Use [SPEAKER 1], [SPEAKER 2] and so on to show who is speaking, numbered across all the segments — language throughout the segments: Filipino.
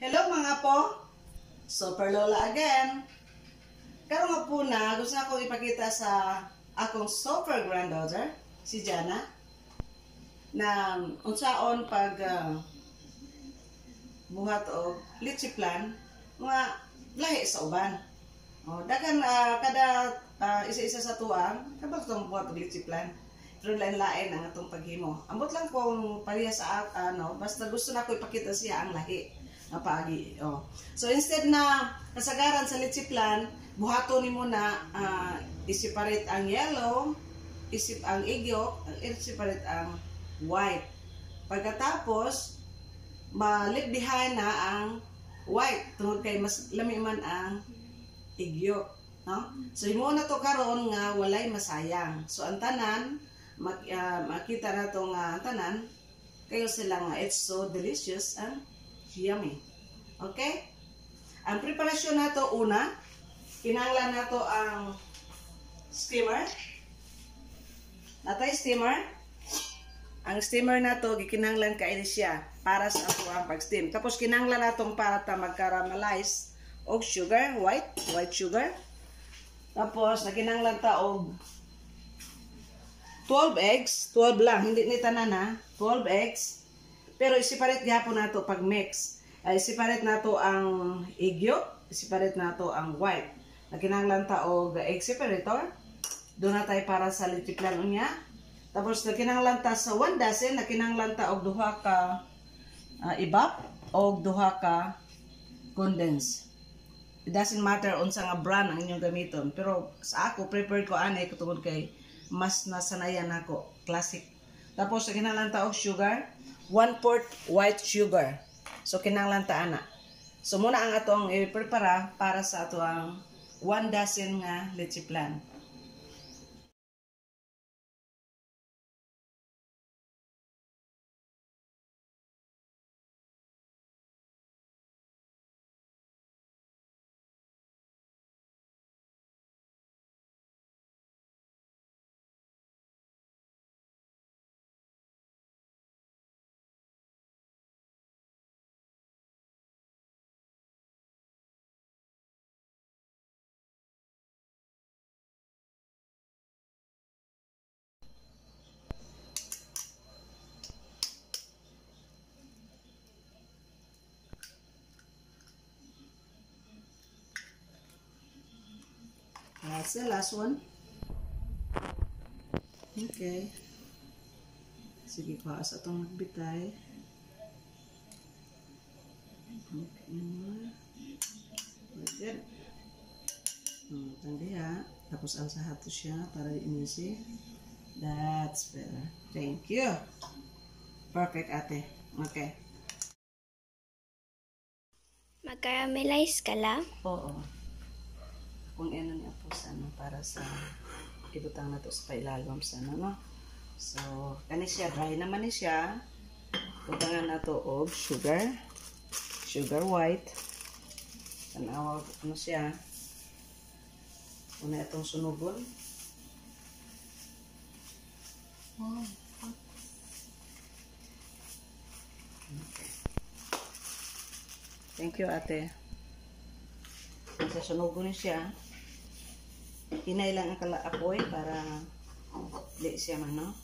[SPEAKER 1] Hello mga po! Super Lola again! Karon nga po na, gusto na ipakita sa akong super granddaughter, si Jana, na unsaon pag uh, buhat o litchi plan, mga lahi sa uban. O, dagan uh, kada uh, isa-isa sa tuang, kabag itong buhat o litchi plan. Pero lain-lain ang atong paghimo. Ambot lang kung pareha sa ano, basta gusto na ko ipakita siya ang lahi nga paagi. Oh. So instead na kasagaran sa litsiplan, buhato ni mo na uh, i-separate ang yellow, isip ang igyo, i-separate ang white. Pagkatapos, behind na ang white tungod kay mas lami man ang igyo. No? So imo na to karon nga walay masayang. So ang tanan mak, uh, makita na itong uh, tanan, kayo sila nga, it's so delicious and yummy. Okay? Ang preparasyon na to una, kinanglan na to ang steamer. Natay steamer. Ang steamer na to, gikinanglan ka siya para sa ato ang pag-steam. Tapos kinanglan na tong para ta mag-caramelize og sugar, white, white sugar. Tapos, nakinanglan ta og 12 eggs, 12 lang, hindi ni tanan ha, 12 eggs. Pero i-separate gyapon nato pag mix. Ay separate nato ang egg i-separate nato ang white. Nakinahanglan ta og egg separator. Doon na tayo para sa litiplan unya. Tapos nakinahanglan ta sa 1 dozen, nakinahanglan ta og duha ka uh, ibap og duha ka condense. It doesn't matter unsa nga brand ang inyong gamiton, pero sa ako prepared ko ani tungod kay mas nasanayan ako. Classic. Tapos, kinahanglan ta og sugar. 1 quart white sugar. So, kinahanglan ta ana. So, muna ang atong i-prepara para sa ato ang 1 dozen nga leche plan. That's the last one. Okay. Sige, paas atong magbitay. Okay. Like that. Hmm, tangdi ha. Tapos ang sahato siya para inisi. That's better. Thank you. Perfect, ate. Okay.
[SPEAKER 2] Mag-caramelize ka lang?
[SPEAKER 1] Oo kung ano niya po sa ano, para sa ibutang na to sa pailalom sa ano, no? So, kani siya, dry naman ni siya. Butangan na to og sugar. Sugar white. Tanawa, ano siya. Una itong sunugon.
[SPEAKER 2] Wow.
[SPEAKER 1] Okay. Thank you, ate. Sa sunugon siya inay lang ang kalaapoy para di siya mano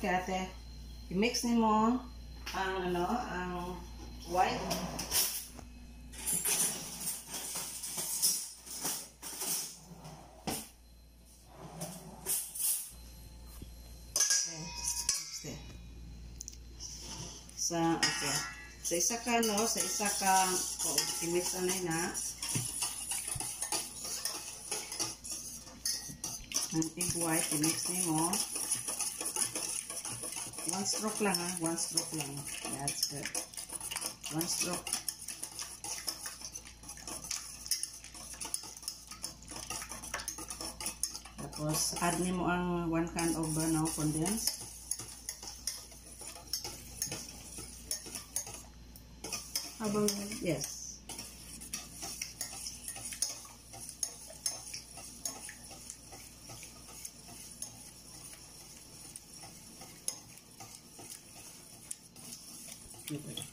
[SPEAKER 1] Okay, ate. I-mix ni mo ang ano, ang white. Okay. Sa, okay. Sa isa ka, no, sa isa ka, oh, imix anay na. Ang white, imix ni mo. One stroke lang ha, one stroke lang. That's good. One stroke. Tapos, add ni mo ang one can of ano, condensed.
[SPEAKER 2] Habang
[SPEAKER 1] Yes. Super.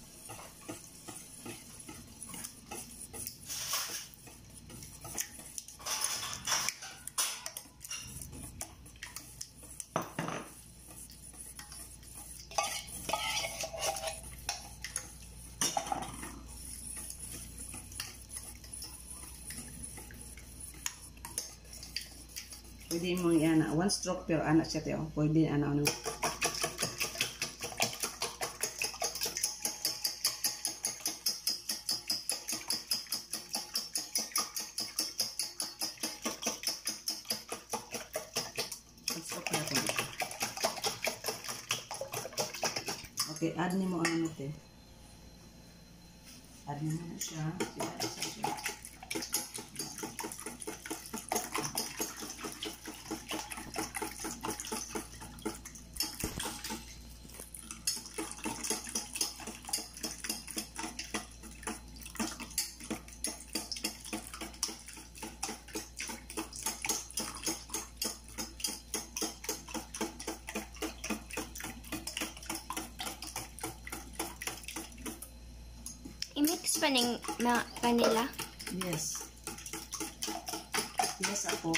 [SPEAKER 1] Pwede mo yan, one stroke pero anak siya tayo. Pwede ano ano. Ito. Okay, add ni mo ang ano te. Add ni mo na siya. Siya, siya, siya.
[SPEAKER 2] I-mix pa ning mga.
[SPEAKER 1] Yes. Yes, ako.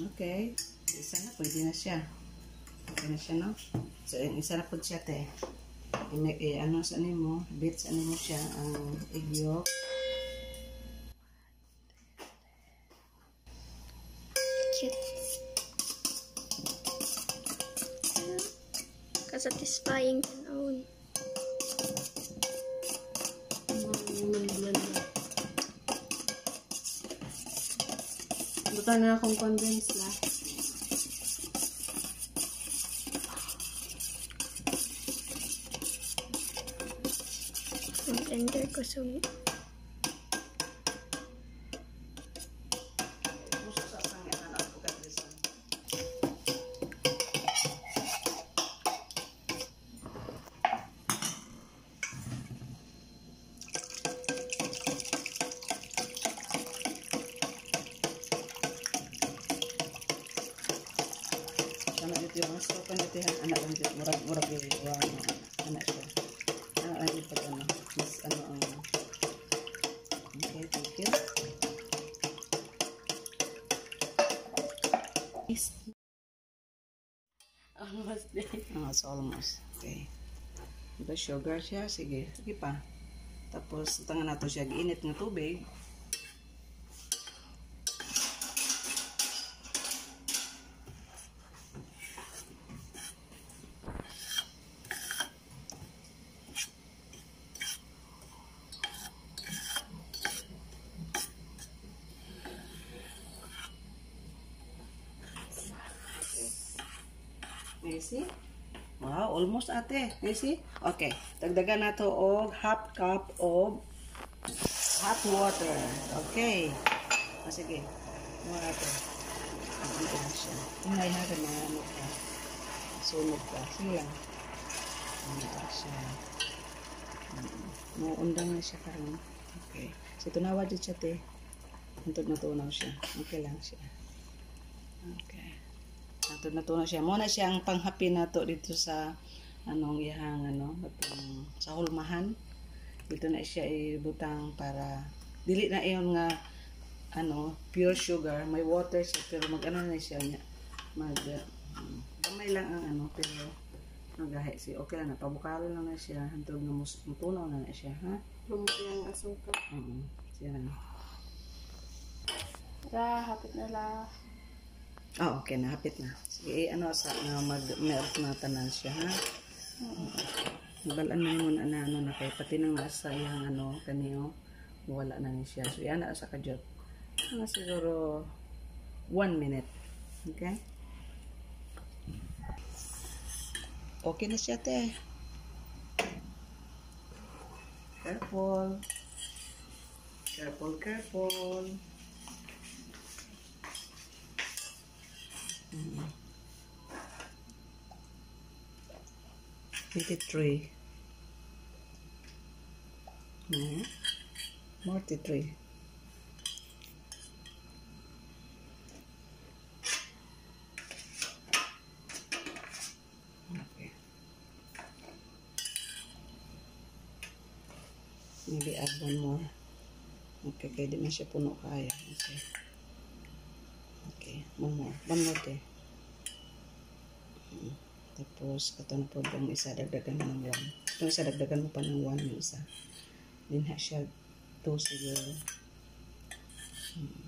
[SPEAKER 1] Okay. Isa na, pwede na siya. Okay na siya, no? So, isa na po siya, te. Eh, ano sa ano mo, bits ano mo siya, ang egg yolk.
[SPEAKER 2] Cute. Kasatisfying tanawon.
[SPEAKER 3] Buta na akong condense la.
[SPEAKER 2] Ang tender ko so
[SPEAKER 1] Gusto sa sang yan, ako kadrisan. Sana dito yung mas. Ko dito yan, anak lang dito, murag murag yung iwa, ano, anak siya. Anak lang dito pag ano, mas ano ang, okay, thank you.
[SPEAKER 3] Almost
[SPEAKER 1] it's almost. Okay. Ito sugar siya. Sige. Sige pa. Tapos, tangan nato siya. Giinit ng tubig. Macy? Wow, ate. Macy? Okay. Dagdagan na to og half cup of hot water. Okay. Ah, sige. Mga ate. Ang ano lang siya. Ingay ha ka na ano ka. Sunog ka. Sige lang. Ano ba siya. Nauundang na siya karon. Okay. So, tunawa dyan siya, te. Antod na tunaw siya. Okay lang siya. Okay. Ato na to na siya. Muna siyang panghapi na to dito sa anong ihang ano, atong sa hulmahan. Dito na siya ibutang para dili na iyon nga ano, pure sugar, may water siya pero mag ano na siya niya. Mag uh, gamay lang ang ano pero Nagahi si okay lang na pabukalo lang na siya hantod nga mus tunaw na na siya ha.
[SPEAKER 3] Lumaki ang asukal.
[SPEAKER 1] Oo. Siya na.
[SPEAKER 3] La, hapit na la.
[SPEAKER 1] Oh, okay na hapit na. Sige, ano sa nga mag melt na tanan siya ha. Balaan na mo na ano na kay pati nang nasa iyang ano kaniyo wala na ni siya. So yan sa kajot. Mga siguro one minute. Okay? Okay na siya te. Careful. Careful, careful. Twenty-three. Hmm. Forty-three. Okay. Maybe add one more. Okay, kaya di siya puno kaya. Okay. Okay, one more. One more day. Tapos, ito na po yung isa, dagdagan mo ng one. Itong isa, dagdagan mo pa ng one yung isa. Then, ha siya, two siguro. Mm.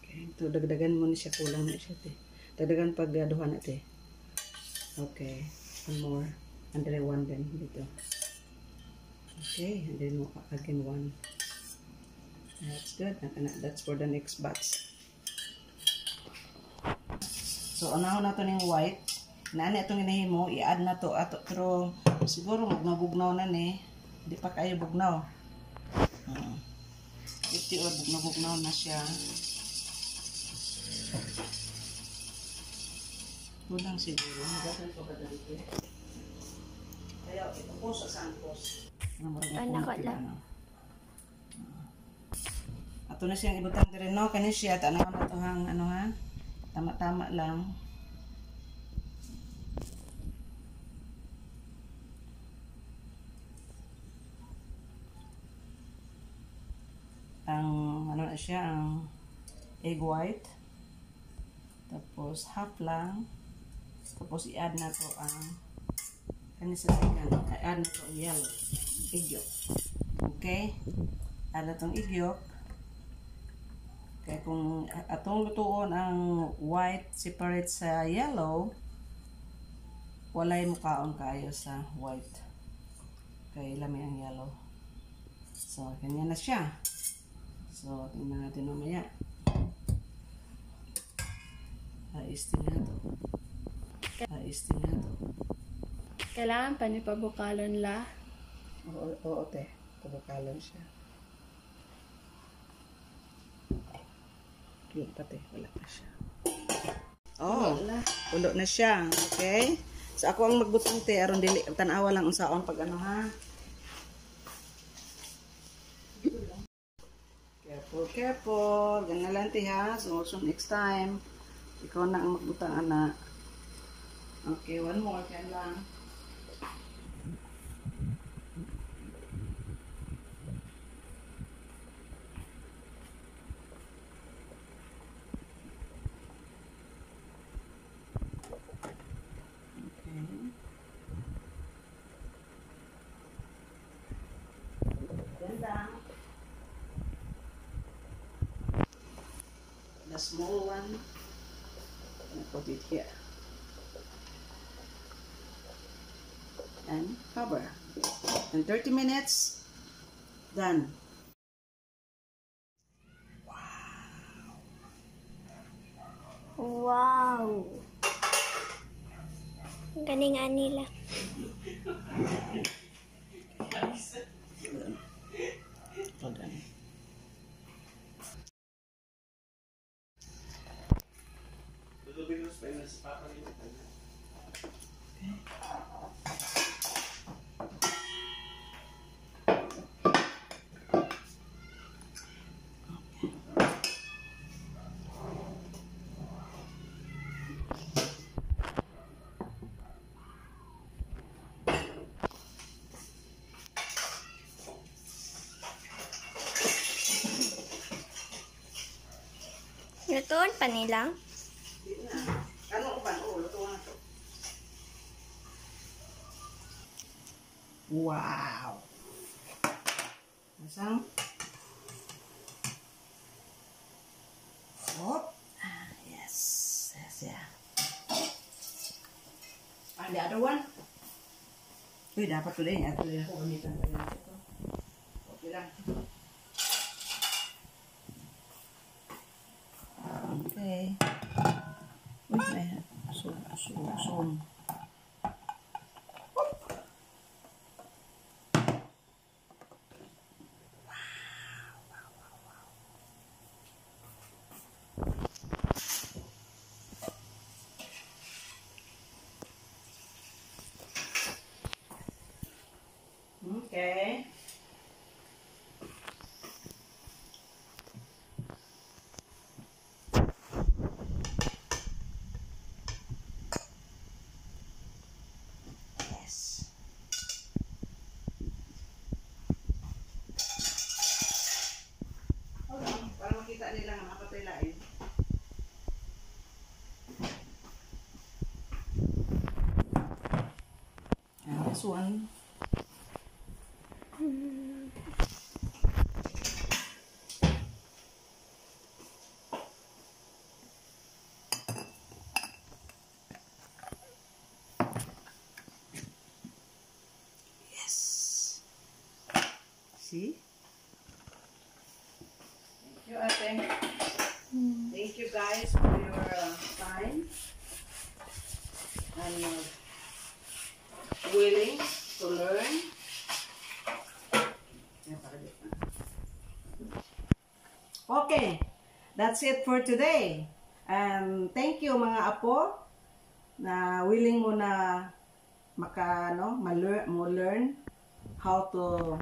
[SPEAKER 1] Okay, ito, dagdagan mo ni siya, kulang na siya, te. Dagdagan pag uh, duha na, te. Okay, one more. And then one din dito. Okay, and then again one. That's good. That's for the next batch. So, unahan na to ng white. Nani itong inahimo, i-add na to. Ato, pero siguro magbugnaw na ni. Hindi pa kayo bugnaw. Uh, ito o, bugnaw-bugnaw na siya. Kulang siguro. Kaya ito po sa sangkos. Ano
[SPEAKER 2] Anak lang.
[SPEAKER 1] ano. Ato na siyang ibutang dire no kani siya tanaw na to hang ano ha. Tama-tama lang. Ang ano na siya ang egg white. Tapos half lang. Tapos i-add na to ang kani sa second. I-add na ang yellow. Egg yolk. Okay? Add na tong egg yolk. Kaya kung atong lutuon ang white separate sa yellow, walay mukaon kayo sa white. Kaya lami ang yellow. So, ganyan na siya. So, tingnan natin mamaya. Haisting na to. Haisting na to.
[SPEAKER 3] Kailangan pa ni pabukalon la.
[SPEAKER 1] Oo, oo, te. Pabukalon siya. Yun pati, wala pa siya. Oh,
[SPEAKER 3] La.
[SPEAKER 1] ulo na siya. Okay? So ako ang magbutang te, aron dili tanawa lang unsaon pag ano ha. Careful, careful. Ganun lang te ha. So, so next time, ikaw na ang magbutang ana. Okay, one more. Kaya lang. Okay. Yan lang. The small one, I put it here. And cover. And 30 minutes, done.
[SPEAKER 2] Wow! Ganing nila.
[SPEAKER 1] Hold on.
[SPEAKER 2] Tuon pa
[SPEAKER 1] nilang. Wow. Masang. Hop. Ah, yes. Yes, yeah. And the other one? Uy, dapat tuloy niya. Tuloy ako ulitan. Okay lang. Okay. Uy, may asum, asum, asum. Okay. Yes. Hold on, makita nila nga napatay lain. And this one. Yes. See? Thank you, Ate. Thank you guys for your uh, time and uh, willing to learn. Okay, that's it for today. And thank you mga apo na willing mo na maka no, mo learn how to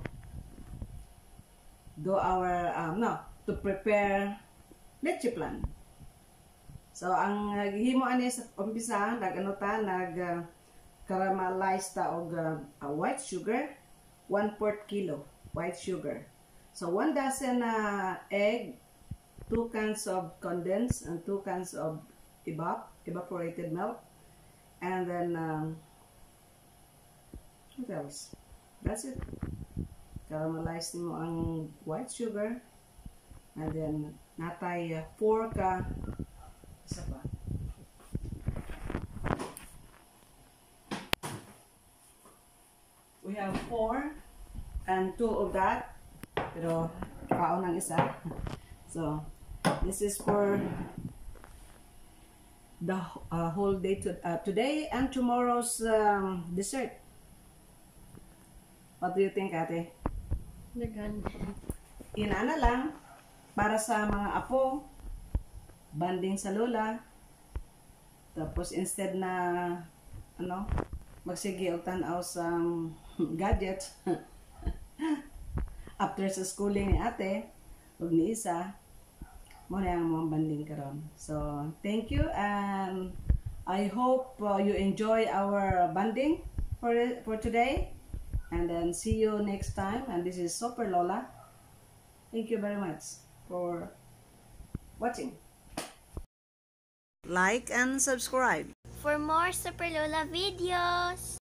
[SPEAKER 1] do our um, no, to prepare leche plan. So ang naghimo ani sa umpisa nagano ta nag uh, caramelize ta og uh, white sugar 1 4 kilo white sugar. So one dozen uh, egg, two cans of condensed and two cans of evap evaporated milk, and then um, what else? That's it. Caramelize mo ang white sugar, and then natay uh, four ka isa pa. We have four and two of that pero kaon ng isa so this is for the uh, whole day to, uh, today and tomorrow's um, dessert. What do you think ate?
[SPEAKER 3] Dagan.
[SPEAKER 1] inana lang para sa mga apo banding sa lola. Tapos instead na ano magsige og tan-aw sa gadget. After sa schooling ni ate ug ni isa mo banding karon. So thank you and I hope uh, you enjoy our banding for for today. And then see you next time. And this is Super Lola. Thank you very much for watching. Like and subscribe.
[SPEAKER 2] For more Super Lola videos.